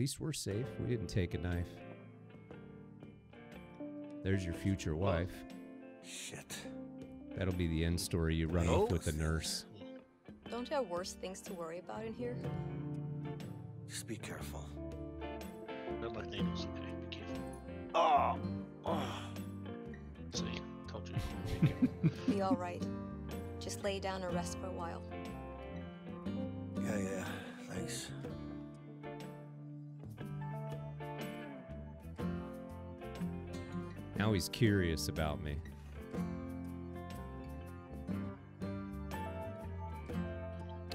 least we're safe. We didn't take a knife. There's your future wife. Shit. That'll be the end story. You run off with the nurse. Don't you have worse things to worry about in here? Just be careful. Not like needles. Okay, be careful. Oh. oh. See, told you. Be careful. Be all right. Just lay down and rest for a while. Yeah, yeah. Thanks. Now he's curious about me.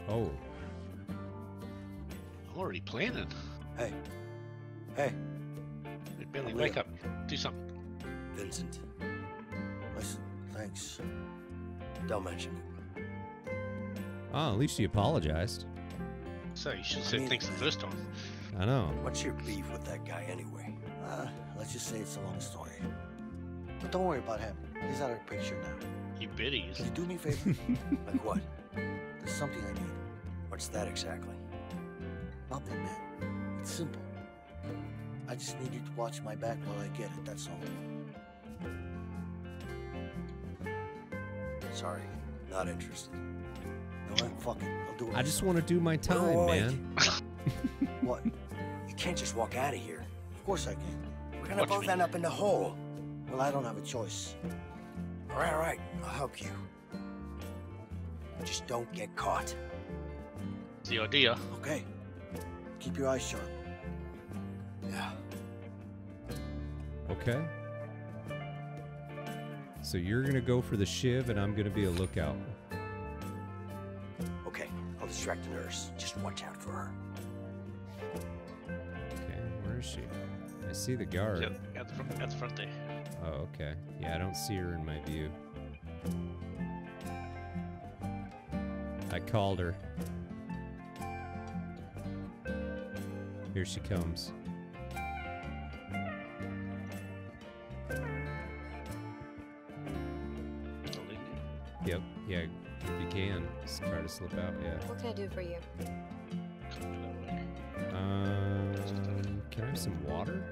Oh, I'm already planning. Hey. Hey, Hey, Billy, I'm wake up. Do something. Vincent. Listen, thanks. Don't mention it. oh, at least he apologized. So you should have I said mean- thanks the first time. I know. What's your beef with that guy anyway? Uh, let's just say it's a long story. But don't worry about him. He's out of the picture now. You bet he is. Can you do me a favor? like what? There's something I need. What's that exactly? Nothing, man. It's simple. I just need you to watch my back while I get it, that's all. Sorry, not interested. No, what? fuck it. I'll do it. I just want to do my time, Wait. man. What? You can't just walk out of here. Of course I can. We're gonna Watch both me. end up in the hole. Well, I don't have a choice. All right, all right. I'll help you. Just don't get caught. It's the idea. Okay. Keep your eyes sharp. Yeah. Okay. So you're gonna go for the shiv, and I'm gonna be a lookout. Okay. I'll distract the nurse. Just watch out for her. Okay, where is she? I see the guard. Yep, At the front, at the front there. Oh, okay. Yeah, I don't see her in my view. I called her. Here she comes. I'll leave you. Yep. Yeah, if you can, just try to slip out. Yeah. What can I do for you? Can't do that way. Um, can I have some water?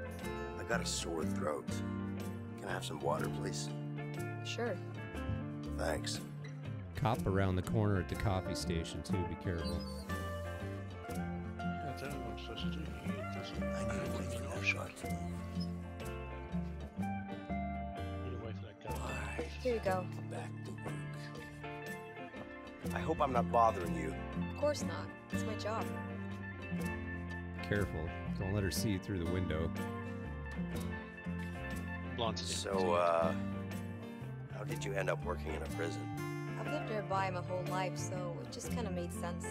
I got a sore throat. Can I have some water, please? Sure. Thanks. Cop around the corner at the coffee station too. Be careful. I don't know what I'm supposed to do. You doesn't- I need to wait for that shot. To wait for that guy. Alright. Here you go. Back to work. I hope I'm not bothering you. Of course not. It's my job. Careful. Don't let her see you through the window. Blinds it in. So, uh, how did you end up working in a prison? I've lived nearby my whole life, so it just kind of made sense.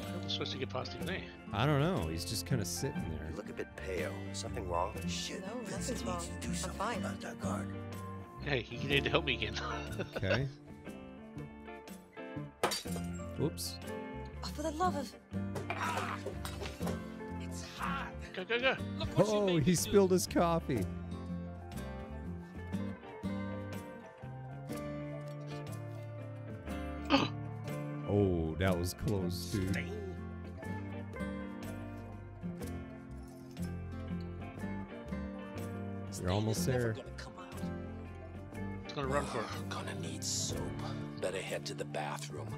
How am I supposed to get past him there? I don't know. He's just kind of sitting there. You look a bit pale. Something wrong? Shit. No, Vincent nothing's needs wrong. to do I'm fine. about that guard. Hey, you need to help me again. Okay. Oops. Oh, for the love of... Go, go, go. Oh, made me he do. spilled his coffee. Oh, that was close, dude. Dang. You're almost there. gonna. It's gonna run for it. Gonna need soap. Better head to the bathroom.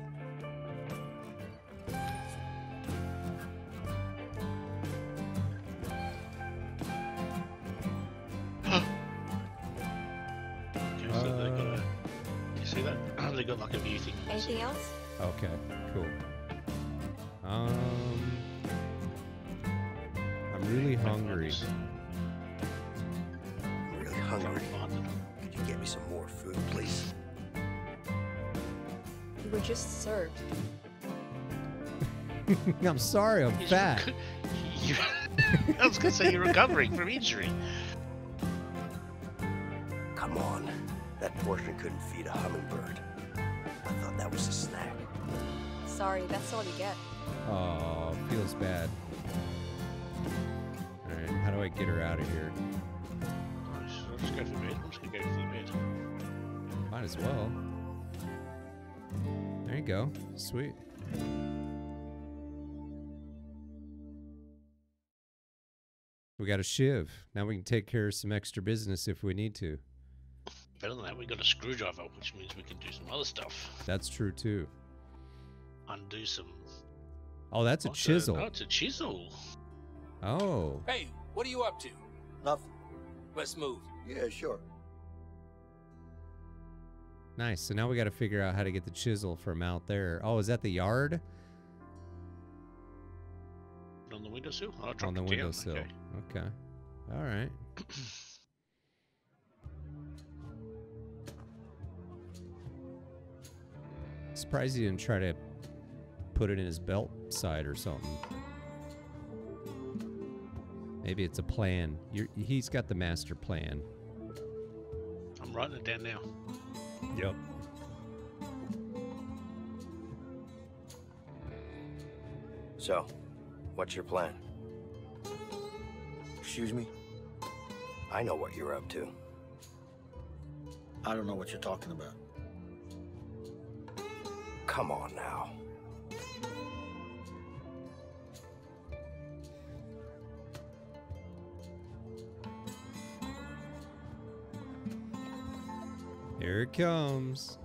That? they got like a view. Anything else? Okay, cool. Um, I'm really hungry. I'm really hungry. Could you get me some more food, please? You were just served. I'm sorry, I'm He's fat. reco- You- I was gonna say you're recovering from injury. Come on. That portion couldn't feed a hummingbird that was a snack. Sorry, that's all you get. Oh, feels bad. Alright, how do I get her out of here? I'm just gonna get the mid. Might as well. There you go. Sweet. We got a shiv. Now we can take care of some extra business if we need to. Better than that, we got a screwdriver, which means we can do some other stuff. That's true too. Undo some. Oh, that's a what's chisel. no, it's a chisel. Oh, Hey, what are you up to? Nothing. Let's move. Yeah, sure. nice. So now we got to figure out how to get the chisel from out there. Oh, is that the yard? On the windowsill? Oh, On the it down, windowsill. Okay. Okay. All right. Surprised he didn't try to put it in his belt side or something. Maybe it's a plan. You're, he's got the master plan. I'm writing it down now. Yep. So, what's your plan? Excuse me? I know what you're up to. I don't know what you're talking about. Come on now. Here it comes.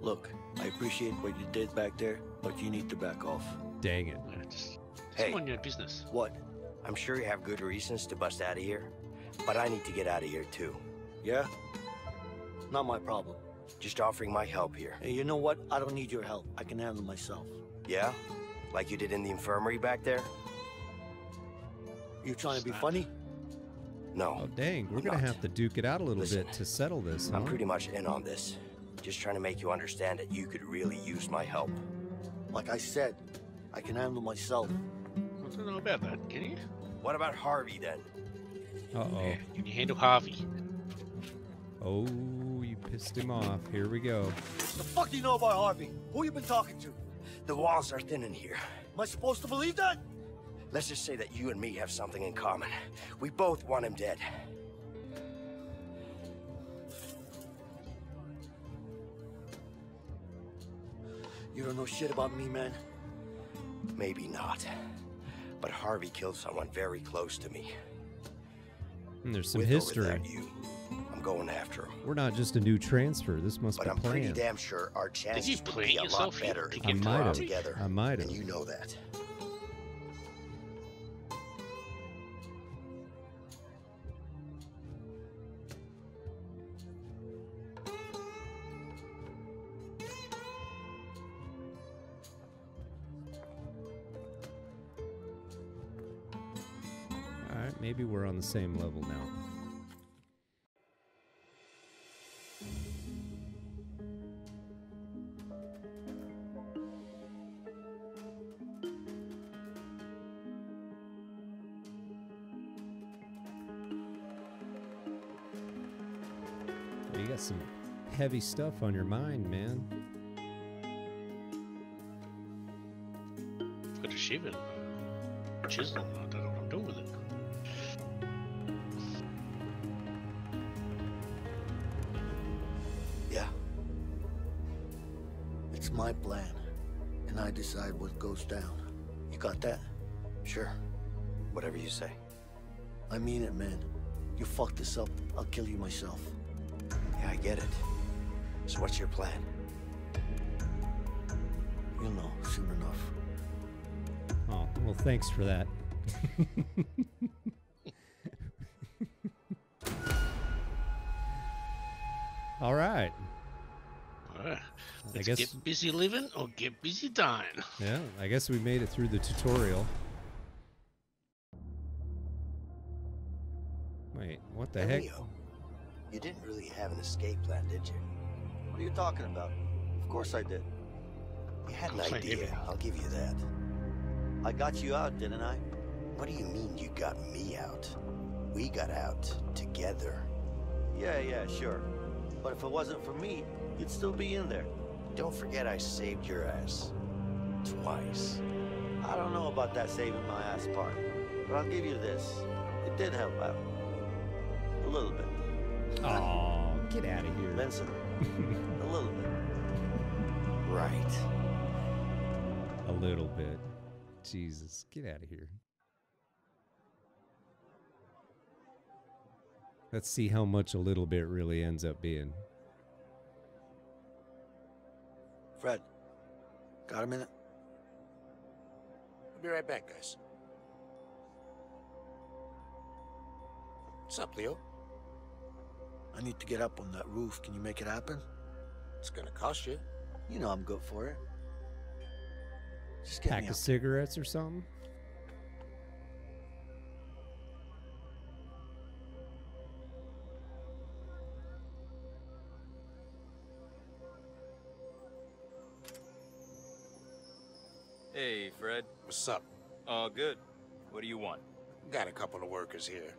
Look, I appreciate what you did back there, but you need to back off. Dang it. Yeah, just, Hey. Hey. on your business. What? I'm sure you have good reasons to bust out of here, but I need to get out of here too. Yeah? Not my problem. Just offering my help here. Hey, you know what? I don't need your help. I can handle myself. Yeah? Like you did in the infirmary back there? You trying to be funny? No. Oh, dang. We're going to have to duke it out a little Listen, bit to settle this, huh? I'm pretty much in on this. Just trying to make you understand that you could really use my help. Like I said, I can handle myself. I don't know about that, can you? What about Harvey then? Uh-oh. Yeah. Can you handle Harvey? Oh, you pissed him off. Here we go. The fuck do you know about Harvey? Who you been talking to? The walls are thin in here. Am I supposed to believe that? Let's just say that you and me have something in common. We both want him dead. You don't know shit about me, man. Maybe not. But Harvey killed someone very close to me. And there's some With or history. without you, I'm going after him. We're not just a new transfer. This must But be I'm pretty damn sure our chances you would be a lot better to if get we to together. I might And have. you know that. All right, maybe we're on the same level now. Some heavy stuff on your mind, man. I've got a shiv and a chisel. I don't know what I'm doing with it. Yeah. It's my plan, and I decide what goes down. You got that? Sure. Whatever you say. I mean it, man. You fuck this up, I'll kill you myself. Yeah, I get it. So what's your plan? You'll know soon enough. Oh, well, thanks for that. All right. Alright. Let's guess- get busy living or get busy dying. Yeah, I guess we made it through the tutorial. Wait, what the Hey, heck? Leo, you didn't really have an escape plan, did you? What are you talking about? Of course I did. You had an idea. I'll give you that. I got you out, didn't I? What do you mean you got me out? We got out together. Yeah, yeah, sure. But if it wasn't for me, you'd still be in there. Don't forget I saved your ass. Twice. I don't know about that saving my ass part, but I'll give you this. It did help out. A little bit. Oh, get out of here. Vincent, a little bit. Right. A little bit. Jesus, get out of here. Let's see how much a little bit really ends up being. Fred, got a minute? I'll be right back, guys. What's up, Leo? I need to get up on that roof. Can you make it happen? It's gonna cost you. You know I'm good for it. Just get Pack me of up. cigarettes or something? Hey, Fred. What's up? All good. What do you want? Got a couple of workers here.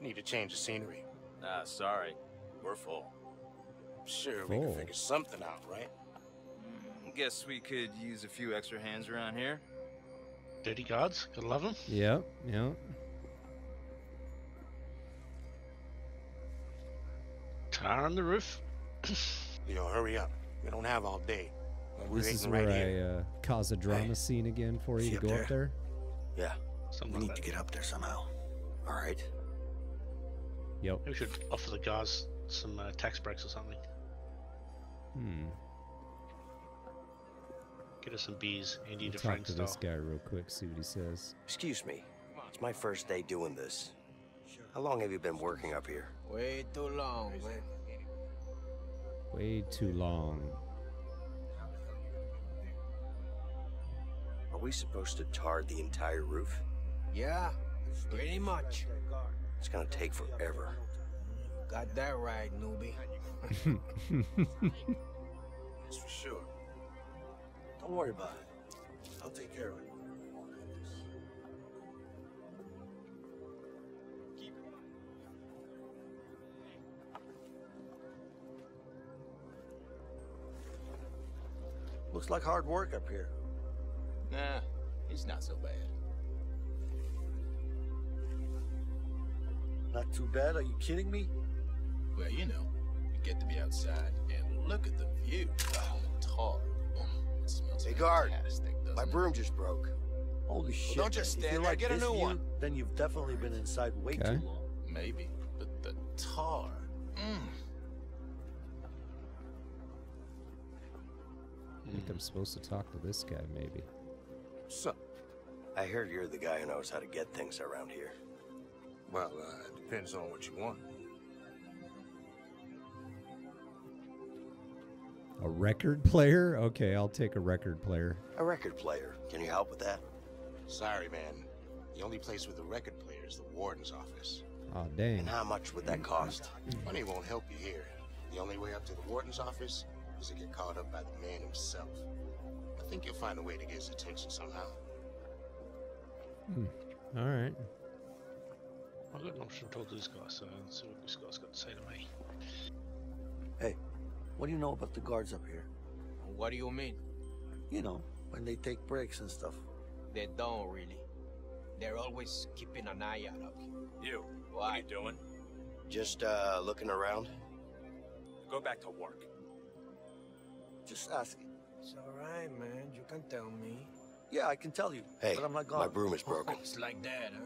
Need to change the scenery. Ah, sorry. We're full. Sure, we can figure something out, right? Guess we could use a few extra hands around here. Dirty guards, gotta love them. Yep, yep. Tar on the roof. Leo, hurry up. We don't have all day. We're This is where right. I uh, cause a drama Hey. scene again for you to go there? up there. Yeah, Something We like need to get up there somehow. all right. Yep. We should offer the guards some uh, tax breaks or something. Hmm. Get us some bees, Andy We'll Dufresne talk to style. this guy real quick, see what he says. Excuse me. It's my first day doing this. How long have you been working up here? Way too long, man. Way too long. Are we supposed to tar the entire roof? Yeah, pretty much. It's gonna take forever. Got that right, newbie. That's for sure. Don't worry about it. I'll take care of it. Looks like hard work up here. Nah, it's not so bad. Not too bad. Are you kidding me? Well, you know, you get to be outside and look at the view. Oh, tar. Oh, it smells Hey, guard. fantastic, doesn't My it? broom just broke. Holy shit. don't just stand there, like get a new view, one. Then you've definitely been inside way Okay. too long. Maybe, but the tar. Mm. I think I'm supposed to talk to this guy, maybe. What's up? I heard you're the guy who knows how to get things around here. Well, uh, it depends on what you want. A record player? Okay, I'll take a record player. A record player. Can you help with that? Sorry, man. The only place with a record player is the warden's office. Oh, dang. And how much would that cost? Money won't help you here. The only way up to the warden's office is to get called up by the man himself. I think you'll find a way to get his attention somehow. Hmm. All right. I've got an option to talk to this guy, so let's see what this guy's got to say to me. Hey, what do you know about the guards up here? What do you mean? You know, when they take breaks and stuff. They don't really. They're always keeping an eye out up here. You, what are you doing? Just uh, looking around? Go back to work. Just asking. It's alright, man. You can tell me. Yeah, I can tell you. Hey, but I'm not my gonna. broom is broken. It's like that, huh?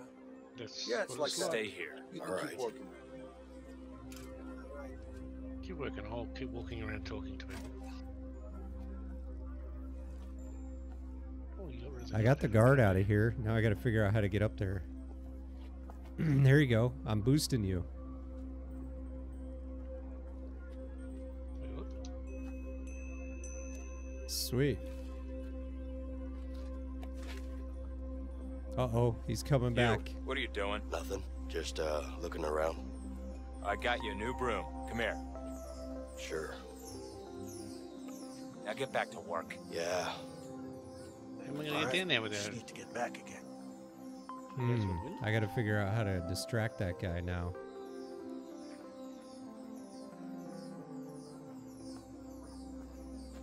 Let's Yeah, it's like that. Stay here. You can All keep right. Working. Keep working. I'll keep walking around talking to him. Oh, got I got the guard out of here. Now I got to figure out how to get up there. there you go. I'm boosting you. Sweet. Uh oh, he's coming You, back. what are you doing? Nothing. Just uh, looking around. I got you a new broom. Come here. Sure. Now get back to work. Yeah. How am I going to Alright, get down there with Just that? need to get back again. Hmm, I got to figure out how to distract that guy now.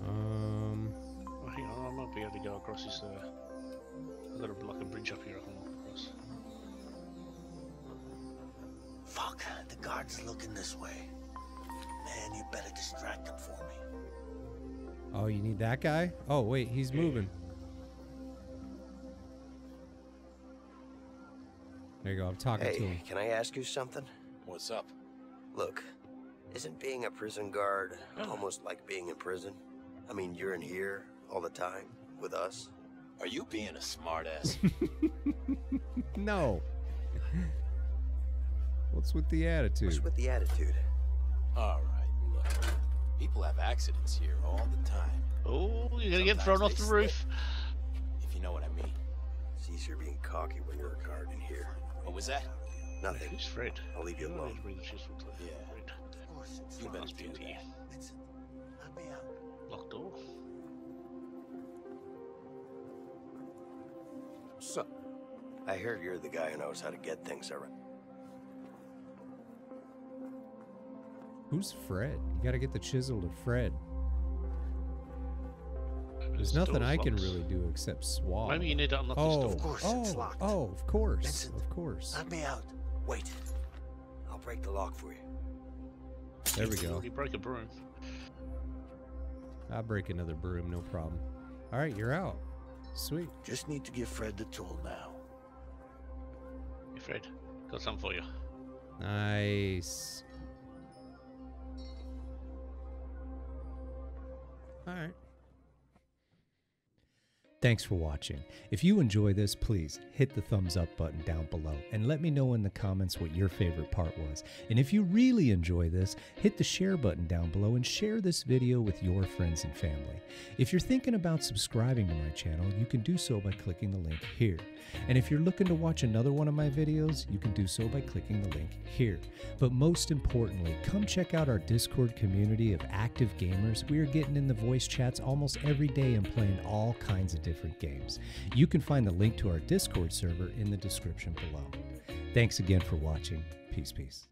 Um, Oh, hang on, I might be able to go across this. Uh, I've got a, like a bridge up here I can walk across. Fuck, the guard's looking this way. Man, you better distract him for me. oh, you need that guy? Oh, wait, he's moving. There you go. I'm talking to Hey, him. can I ask you something? What's up? Look, isn't being a prison guard oh. almost like being in prison? I mean, you're in here all the time with us. Are you being a smartass? No. What's with the attitude? What's with the attitude? All right, look. People have accidents here all the time. Oh, you're gonna get thrown off the they roof. If you know what I mean. It's easier being cocky when you're a guard in here. What was that? Nothing. Who's Fred? I'll leave you don't alone. to bring the chisel to Yeah. Fred. Of course, it's You fine. better be in here. that. Listen, let me out. Locked door. So, I heard you're the guy who knows how to get things around. Who's Fred? You got to get the chisel to Fred. There's nothing I can really do except swab. Maybe you need to unlock this Oh, door. Of course, oh, it's locked. oh, of course, Vincent, of course. Let me out. Wait. I'll break the lock for you. There we go. already broke a broom. I'll break another broom, no problem. All right, you're out. Sweet. Just need to give Fred the tool now. Hey, Fred, got something for you. Nice. All right. Thanks for watching. If you enjoy this, please hit the thumbs up button down below and let me know in the comments what your favorite part was. And if you really enjoy this, hit the share button down below and share this video with your friends and family. If you're thinking about subscribing to my channel, you can do so by clicking the link here. And if you're looking to watch another one of my videos, you can do so by clicking the link here. But most importantly, come check out our Discord community of active gamers. We are getting in the voice chats almost every day and playing all kinds of different games. You can find the link to our Discord server in the description below. Thanks again for watching. Peace, peace.